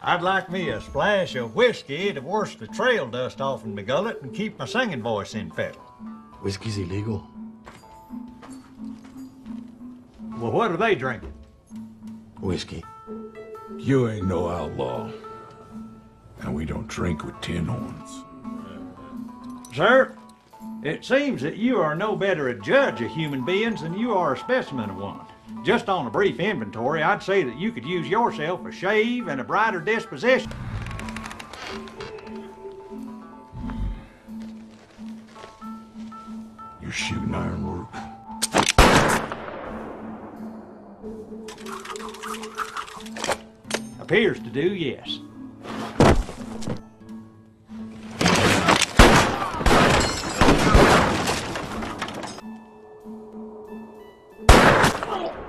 I'd like me a splash of whiskey to wash the trail dust off in my gullet and keep my singing voice in fettle. Whiskey's illegal. Well, what are they drinking? Whiskey. You ain't no outlaw. And we don't drink with tin horns. Sir, it seems that you are no better a judge of human beings than you are a specimen of one. Just on a brief inventory, I'd say that you could use yourself a shave and a brighter disposition. You're shooting ironwork. Appears to do, yes. Oh!